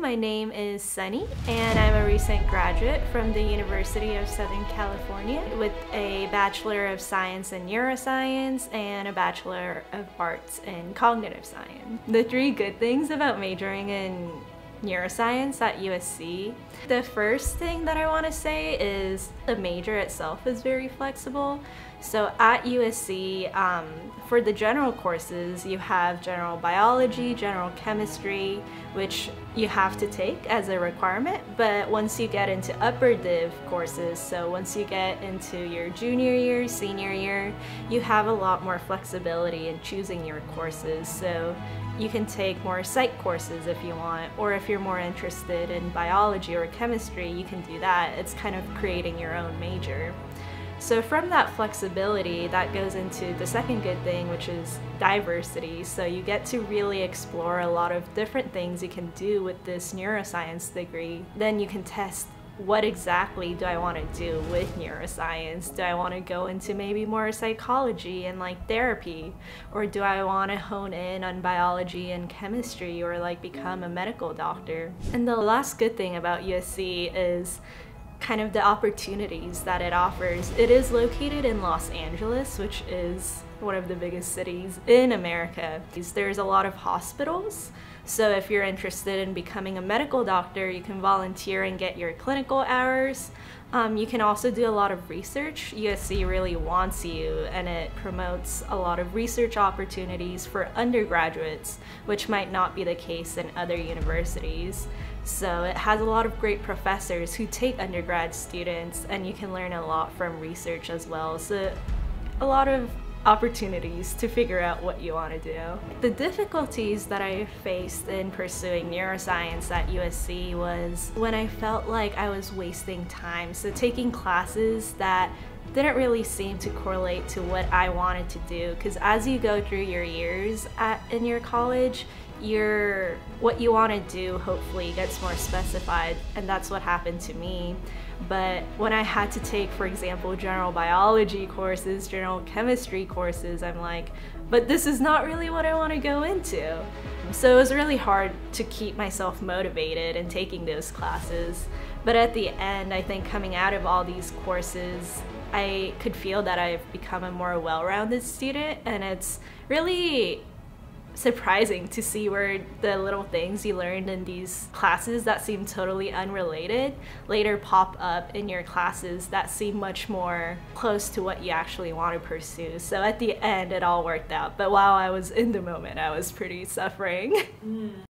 My name is Sunny, and I'm a recent graduate from the University of Southern California with a Bachelor of Science in Neuroscience and a Bachelor of Arts in Cognitive Science. The three good things about majoring in neuroscience at USC. The first thing that I want to say is the major itself is very flexible. So at USC, um, for the general courses, you have general biology, general chemistry, which you have to take as a requirement. But once you get into upper div courses, so once you get into your junior year, senior year, you have a lot more flexibility in choosing your courses. So you can take more psych courses if you want, or if you're more interested in biology or chemistry, you can do that. It's kind of creating your own major. So from that flexibility, that goes into the second good thing, which is diversity. So you get to really explore a lot of different things you can do with this neuroscience degree. Then you can test what exactly do I want to do with neuroscience? Do I want to go into maybe more psychology and like therapy? Or do I want to hone in on biology and chemistry or like become a medical doctor? And the last good thing about USC is kind of the opportunities that it offers. It is located in Los Angeles, which is one of the biggest cities in America. There's a lot of hospitals, so if you're interested in becoming a medical doctor, you can volunteer and get your clinical hours. Um, you can also do a lot of research. USC really wants you and it promotes a lot of research opportunities for undergraduates, which might not be the case in other universities. So it has a lot of great professors who take undergrad students and you can learn a lot from research as well. So a lot of opportunities to figure out what you want to do. The difficulties that I faced in pursuing neuroscience at USC was when I felt like I was wasting time. So taking classes that didn't really seem to correlate to what I wanted to do because as you go through your years at, in your college, your what you want to do hopefully gets more specified and that's what happened to me but when I had to take, for example, general biology courses, general chemistry courses, I'm like, but this is not really what I want to go into. So it was really hard to keep myself motivated in taking those classes. But at the end, I think coming out of all these courses, I could feel that I've become a more well-rounded student and it's really surprising to see where the little things you learned in these classes that seem totally unrelated later pop up in your classes that seem much more close to what you actually want to pursue. So at the end, it all worked out. But while I was in the moment, I was pretty suffering. Mm.